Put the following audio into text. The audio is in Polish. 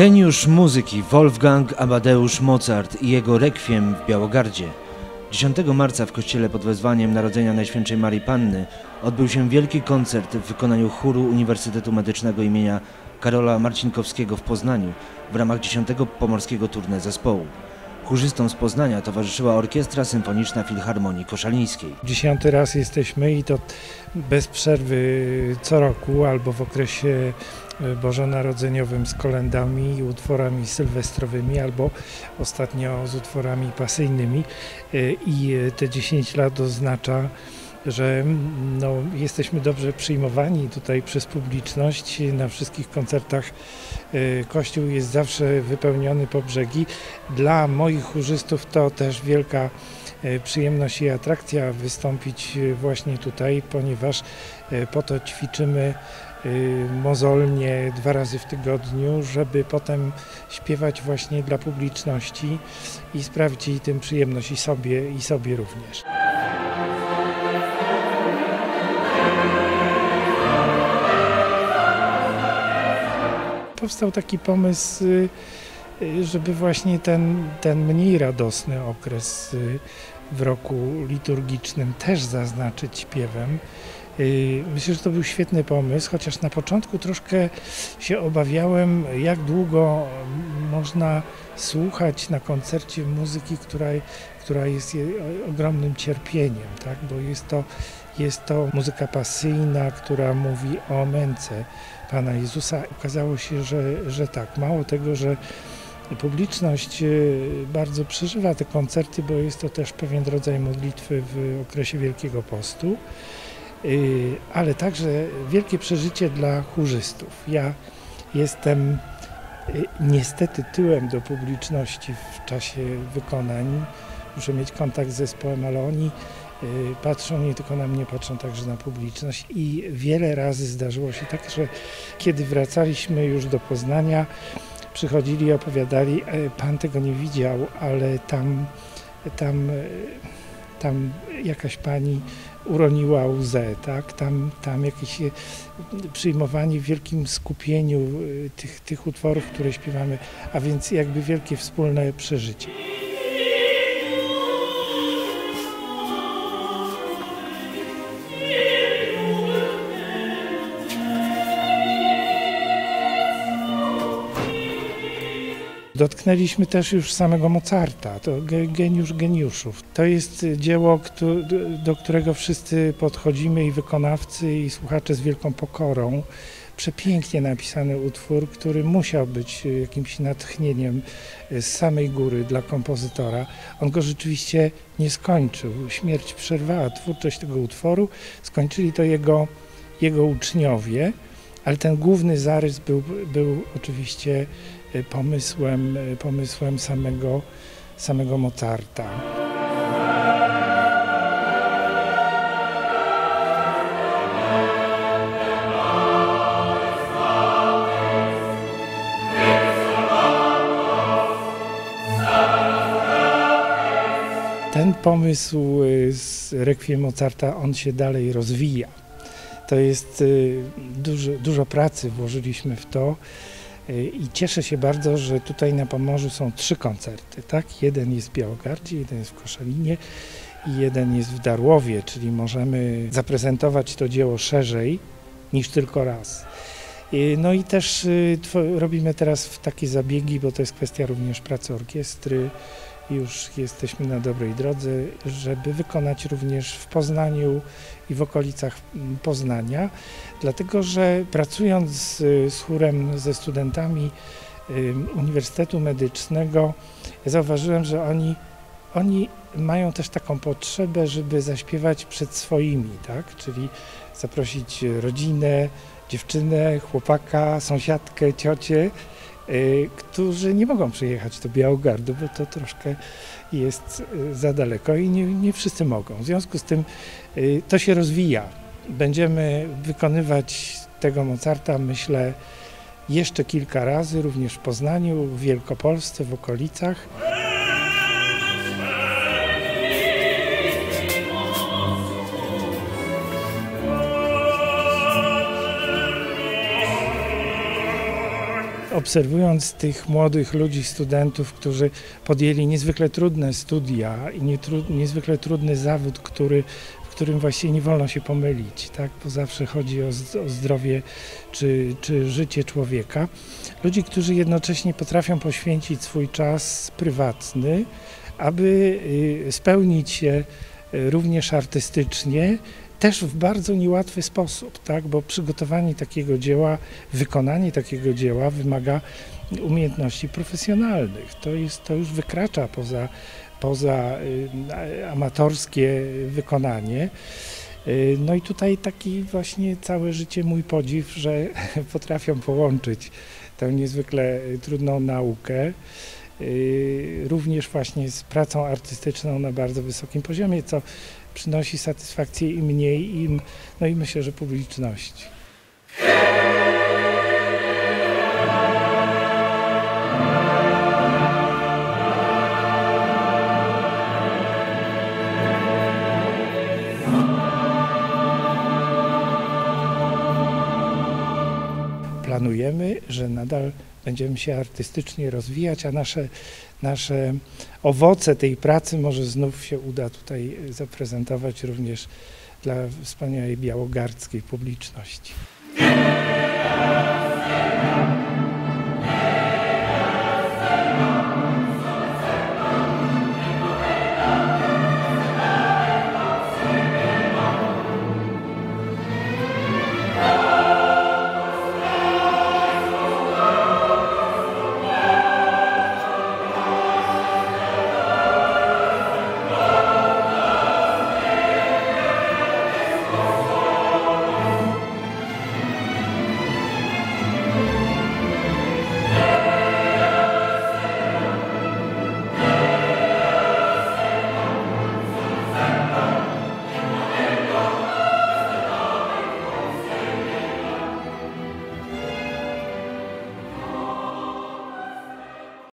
Geniusz muzyki Wolfgang Amadeusz Mozart i jego rekwiem w Białogardzie. 10 marca w kościele pod wezwaniem Narodzenia Najświętszej Marii Panny odbył się wielki koncert w wykonaniu chóru Uniwersytetu Medycznego imienia Karola Marcinkowskiego w Poznaniu w ramach 10 pomorskiego turne zespołu. Chórzystom z Poznania towarzyszyła Orkiestra Symfoniczna Filharmonii Koszalińskiej. Dziesiąty raz jesteśmy i to bez przerwy co roku albo w okresie bożonarodzeniowym z kolendami i utworami sylwestrowymi, albo ostatnio z utworami pasyjnymi. I te 10 lat oznacza, że no, jesteśmy dobrze przyjmowani tutaj przez publiczność. Na wszystkich koncertach kościół jest zawsze wypełniony po brzegi. Dla moich chórzystów to też wielka przyjemność i atrakcja wystąpić właśnie tutaj, ponieważ po to ćwiczymy mozolnie dwa razy w tygodniu, żeby potem śpiewać właśnie dla publiczności i sprawić jej tym przyjemność i sobie, i sobie również. Powstał taki pomysł, żeby właśnie ten, ten mniej radosny okres w roku liturgicznym też zaznaczyć śpiewem. Myślę, że to był świetny pomysł, chociaż na początku troszkę się obawiałem, jak długo można słuchać na koncercie muzyki, która, która jest ogromnym cierpieniem, tak? bo jest to, jest to muzyka pasyjna, która mówi o męce Pana Jezusa. Okazało się, że, że tak. Mało tego, że publiczność bardzo przeżywa te koncerty, bo jest to też pewien rodzaj modlitwy w okresie Wielkiego Postu ale także wielkie przeżycie dla chórzystów. Ja jestem niestety tyłem do publiczności w czasie wykonań. Muszę mieć kontakt z zespołem, ale oni patrzą nie tylko na mnie, patrzą także na publiczność i wiele razy zdarzyło się tak, że kiedy wracaliśmy już do Poznania, przychodzili i opowiadali, pan tego nie widział, ale tam, tam, tam jakaś pani uroniła łzę, tak? tam, tam jakieś przyjmowanie w wielkim skupieniu tych, tych utworów, które śpiewamy, a więc jakby wielkie wspólne przeżycie. Dotknęliśmy też już samego Mozarta, to geniusz geniuszów. To jest dzieło, do którego wszyscy podchodzimy i wykonawcy i słuchacze z wielką pokorą. Przepięknie napisany utwór, który musiał być jakimś natchnieniem z samej góry dla kompozytora. On go rzeczywiście nie skończył. Śmierć przerwała twórczość tego utworu. Skończyli to jego, jego uczniowie, ale ten główny zarys był, był oczywiście pomysłem, pomysłem samego, samego Mozarta. Ten pomysł z Requiem Mozarta, on się dalej rozwija. To jest dużo, dużo pracy włożyliśmy w to. I cieszę się bardzo, że tutaj na Pomorzu są trzy koncerty. Tak? Jeden jest w Białogardzie, jeden jest w Koszalinie i jeden jest w Darłowie, czyli możemy zaprezentować to dzieło szerzej niż tylko raz. No i też robimy teraz takie zabiegi, bo to jest kwestia również pracy orkiestry. Już jesteśmy na dobrej drodze, żeby wykonać również w Poznaniu i w okolicach Poznania, dlatego że pracując z, z chórem, ze studentami Uniwersytetu Medycznego, zauważyłem, że oni, oni mają też taką potrzebę, żeby zaśpiewać przed swoimi, tak? czyli zaprosić rodzinę, dziewczynę, chłopaka, sąsiadkę, ciocię, którzy nie mogą przyjechać do Białogardu, bo to troszkę jest za daleko i nie, nie wszyscy mogą. W związku z tym to się rozwija. Będziemy wykonywać tego Mozarta, myślę, jeszcze kilka razy, również w Poznaniu, w Wielkopolsce, w okolicach. Obserwując tych młodych ludzi, studentów, którzy podjęli niezwykle trudne studia i niezwykle trudny zawód, który którym właściwie nie wolno się pomylić, tak? bo zawsze chodzi o, o zdrowie czy, czy życie człowieka. Ludzi, którzy jednocześnie potrafią poświęcić swój czas prywatny, aby y, spełnić się y, również artystycznie, też w bardzo niełatwy sposób, tak? bo przygotowanie takiego dzieła, wykonanie takiego dzieła wymaga umiejętności profesjonalnych. To, jest, to już wykracza poza, poza y, amatorskie wykonanie. No i tutaj taki właśnie całe życie mój podziw, że potrafią połączyć tę niezwykle trudną naukę Y, również właśnie z pracą artystyczną na bardzo wysokim poziomie, co przynosi satysfakcję i mnie, im, no i myślę, że publiczności. planujemy, że nadal będziemy się artystycznie rozwijać, a nasze, nasze owoce tej pracy może znów się uda tutaj zaprezentować również dla wspaniałej białogardzkiej publiczności.